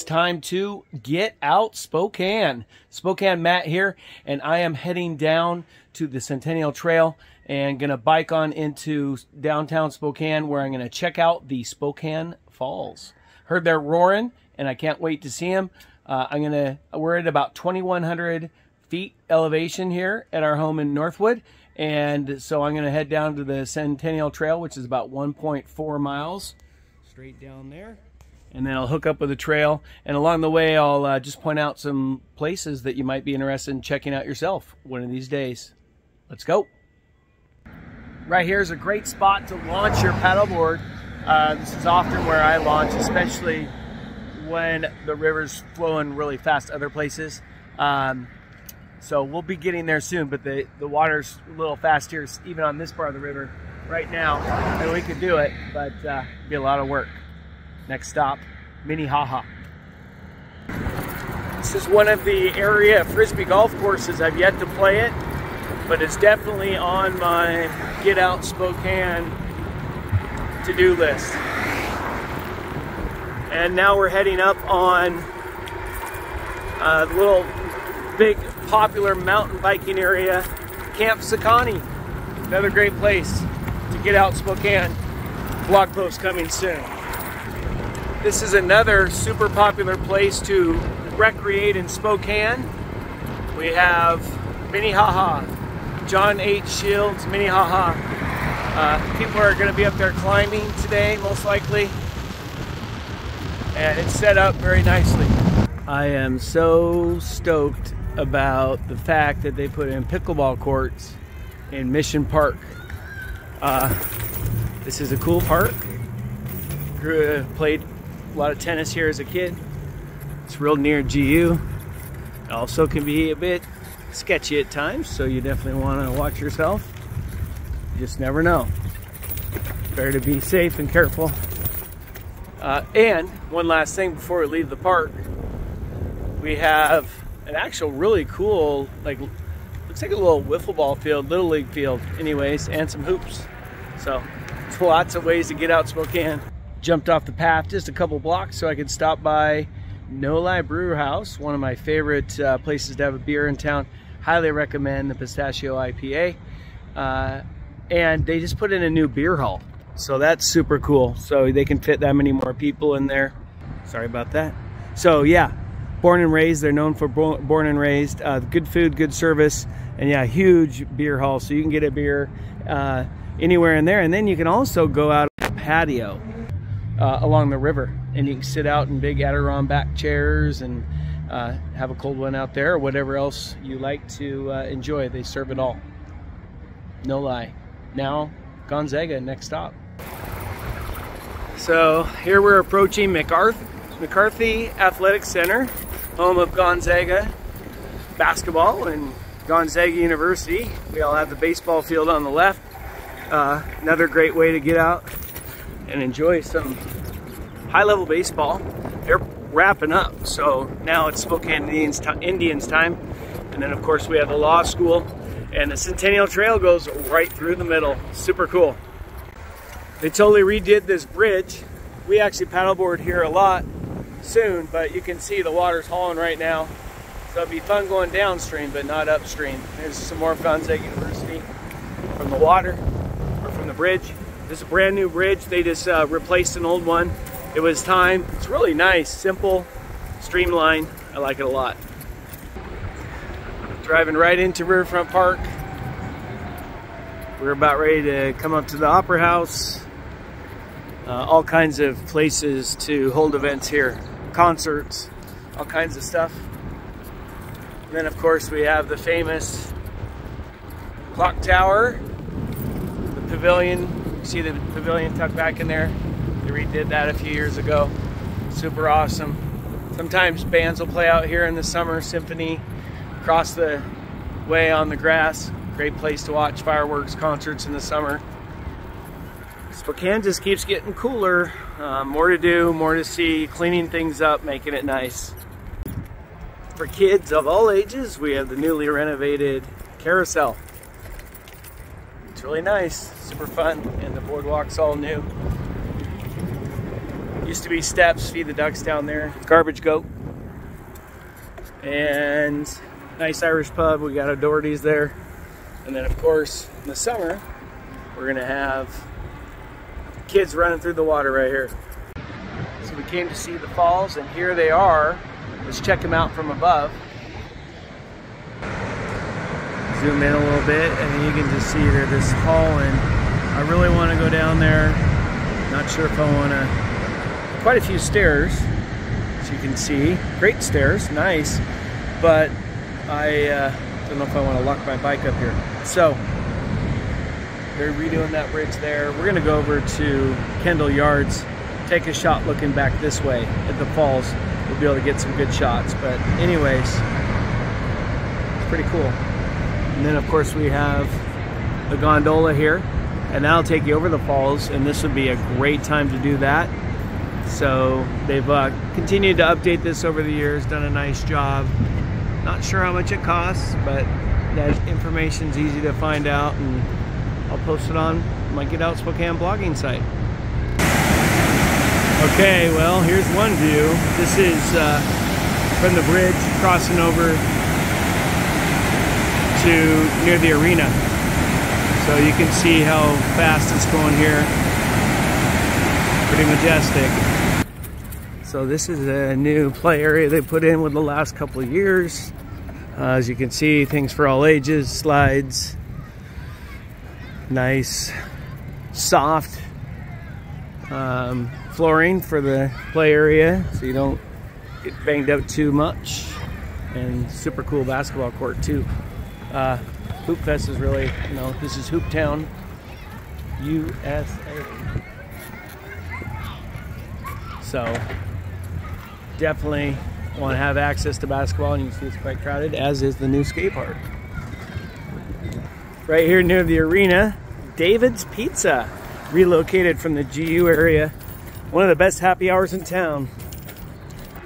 it's time to get out Spokane. Spokane Matt here, and I am heading down to the Centennial Trail and gonna bike on into downtown Spokane where I'm gonna check out the Spokane Falls. Heard they're roaring, and I can't wait to see them. Uh, I'm gonna. We're at about 2,100 feet elevation here at our home in Northwood, and so I'm gonna head down to the Centennial Trail, which is about 1.4 miles, straight down there and then I'll hook up with a trail. And along the way, I'll uh, just point out some places that you might be interested in checking out yourself one of these days. Let's go. Right here is a great spot to launch your paddleboard. Uh, this is often where I launch, especially when the river's flowing really fast other places. Um, so we'll be getting there soon, but the, the water's a little fast here, even on this part of the river right now. And we could do it, but uh, be a lot of work. Next stop, Minnehaha. This is one of the area frisbee golf courses. I've yet to play it, but it's definitely on my get out Spokane to-do list. And now we're heading up on uh, a little big popular mountain biking area, Camp Sekani. Another great place to get out Spokane. Blog post coming soon. This is another super popular place to recreate in Spokane. We have Minnehaha, John H. Shields, Minnehaha. Uh, people are going to be up there climbing today, most likely. And it's set up very nicely. I am so stoked about the fact that they put in pickleball courts in Mission Park. Uh, this is a cool park. Played a lot of tennis here as a kid. It's real near GU. It also can be a bit sketchy at times, so you definitely want to watch yourself. You just never know. Better to be safe and careful. Uh, and one last thing before we leave the park, we have an actual really cool, like, looks like a little wiffle ball field, little league field, anyways, and some hoops. So, lots of ways to get out Spokane jumped off the path just a couple blocks so I could stop by No-Li Brewhouse, one of my favorite uh, places to have a beer in town. Highly recommend the Pistachio IPA. Uh, and they just put in a new beer hall. So that's super cool. So they can fit that many more people in there. Sorry about that. So yeah, born and raised. They're known for born and raised. Uh, good food, good service. And yeah, huge beer hall. So you can get a beer uh, anywhere in there. And then you can also go out on the patio uh, along the river. And you can sit out in big Adirondack chairs and uh, have a cold one out there or whatever else you like to uh, enjoy. They serve it all. No lie. Now, Gonzaga, next stop. So here we're approaching McCarthy, McCarthy Athletic Center, home of Gonzaga basketball and Gonzaga University. We all have the baseball field on the left. Uh, another great way to get out and enjoy some high-level baseball. They're wrapping up, so now it's Spokane Indians, Indians time. And then, of course, we have the law school, and the Centennial Trail goes right through the middle. Super cool. They totally redid this bridge. We actually paddleboard here a lot soon, but you can see the water's hauling right now. So it'd be fun going downstream, but not upstream. There's some more Gonzaga University from the water, or from the bridge. This is a brand new bridge. They just uh, replaced an old one. It was time. It's really nice, simple, streamlined. I like it a lot. Driving right into Riverfront Park. We're about ready to come up to the Opera House. Uh, all kinds of places to hold events here. Concerts, all kinds of stuff. And then of course we have the famous clock tower, the pavilion see the pavilion tucked back in there. They redid that a few years ago. Super awesome. Sometimes bands will play out here in the summer. Symphony across the way on the grass. Great place to watch fireworks concerts in the summer. Spokane just keeps getting cooler. Uh, more to do, more to see, cleaning things up, making it nice. For kids of all ages, we have the newly renovated carousel. It's really nice, super fun, and the boardwalk's all new. Used to be steps, feed the ducks down there. Garbage goat. And nice Irish pub. We got a Doherty's there. And then of course, in the summer, we're gonna have kids running through the water right here. So we came to see the falls and here they are. Let's check them out from above. Zoom in a little bit and you can just see they're this tall and I really want to go down there. Not sure if I want to. Quite a few stairs, as you can see. Great stairs, nice. But I uh, don't know if I want to lock my bike up here. So they're redoing that bridge there. We're gonna go over to Kendall Yards, take a shot looking back this way at the falls. We'll be able to get some good shots. But anyways, pretty cool. And then of course we have the gondola here and that'll take you over the falls and this would be a great time to do that. So they've uh, continued to update this over the years, done a nice job. Not sure how much it costs, but that information's easy to find out and I'll post it on my Get Out Spokane blogging site. Okay, well, here's one view. This is uh, from the bridge crossing over to near the arena. So you can see how fast it's going here. Pretty majestic. So this is a new play area they put in with the last couple of years. Uh, as you can see, things for all ages, slides, nice soft um, flooring for the play area so you don't get banged up too much and super cool basketball court too uh, Hoopfest is really you know this is hoop town usa so definitely want to have access to basketball and you can see it's quite crowded as is the new skate park right here near the arena, David's Pizza, relocated from the GU area. One of the best happy hours in town.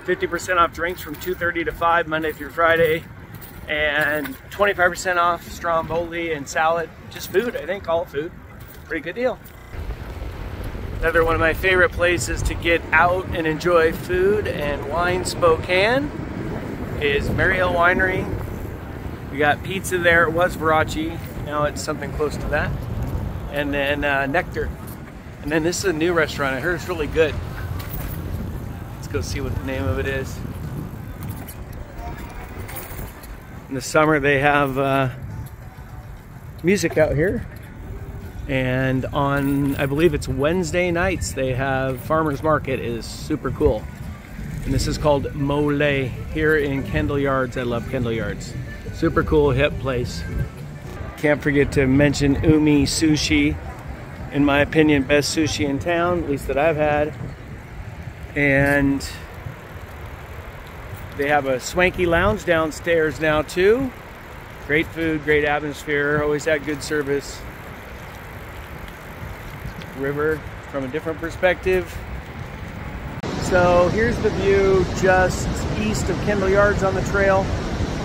50% off drinks from 2.30 to 5 Monday through Friday and 25% off stromboli and salad. Just food, I think, all food. Pretty good deal. Another one of my favorite places to get out and enjoy food and wine Spokane is Maryhill Winery. We got pizza there. It was Veraci. Now it's something close to that. And then uh, Nectar. And then this is a new restaurant. I heard it's really good. Let's go see what the name of it is. In the summer they have uh, music out here. And on, I believe it's Wednesday nights, they have Farmer's Market it is super cool. And this is called Mole here in Kendall Yards. I love Kendall Yards. Super cool, hip place. Can't forget to mention Umi Sushi. In my opinion, best sushi in town, at least that I've had. And they have a swanky lounge downstairs now too. Great food, great atmosphere, always had good service. River from a different perspective. So here's the view just east of Kendall Yards on the trail.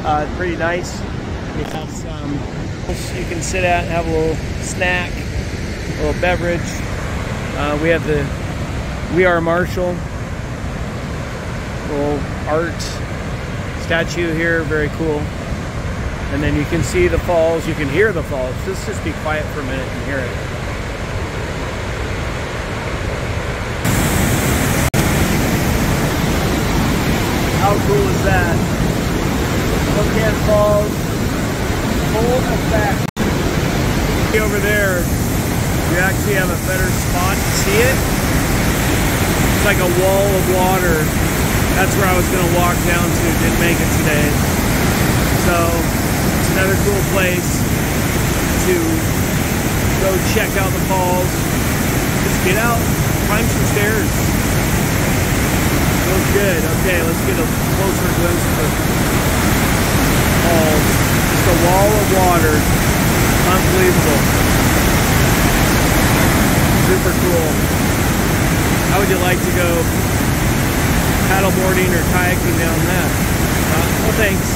Uh, pretty nice. We have some you can sit at and have a little snack, a little beverage. Uh, we have the We Are Marshall little art statue here, very cool. And then you can see the falls, you can hear the falls. Let's just be quiet for a minute and hear it. How cool is that? Spokane Falls, full effect. Over there, you actually have a better spot to see it. It's like a wall of water. That's where I was going to walk down to. Didn't make it today. So it's another cool place to go check out the falls. Just get out, climb some stairs. Feels good. Okay, let's get a closer glimpse of the falls Just a wall of water. Unbelievable. Super cool. How would you like to go paddleboarding or kayaking down that? Uh, well, thanks.